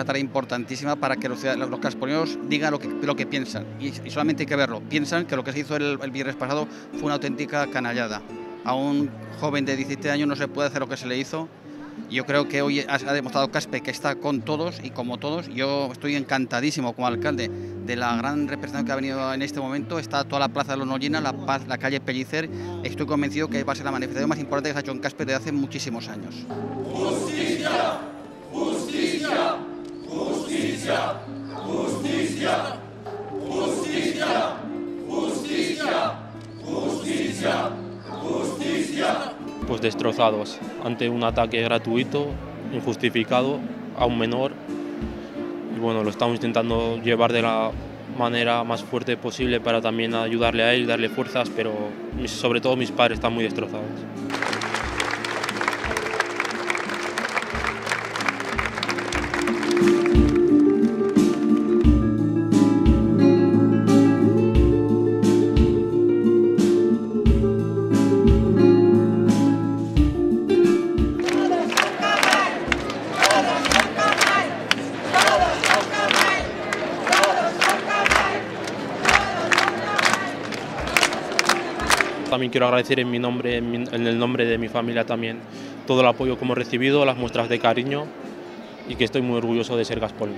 una tarea importantísima para que los, los digan lo que, lo que piensan. Y, solamente hay que verlo. Piensan que lo que se hizo el, el viernes pasado fue una auténtica canallada. A un joven de 17 años no se puede hacer lo que se le hizo yo creo que hoy ha, demostrado Caspe que está con todos y como todos, yo estoy encantadísimo como alcalde de la gran representación que ha venido en este momento. Está toda la plaza de los Nollina, la la calle Pellicer. Estoy convencido que va a ser la manifestación más importante que se ha hecho en Caspe desde hace muchísimos años. Justicia, justicia, justicia, justicia, justicia, justicia. Pues destrozados ante un ataque gratuito, injustificado a un menor. Y bueno, lo estamos intentando llevar de la manera más fuerte posible para también ayudarle a él, darle fuerzas, pero sobre todo mis padres están muy destrozados. También quiero agradecer en mi nombre, en, el nombre de mi familia también, todo el apoyo que hemos recibido, las muestras de cariño y que estoy muy orgulloso de ser Gaspol.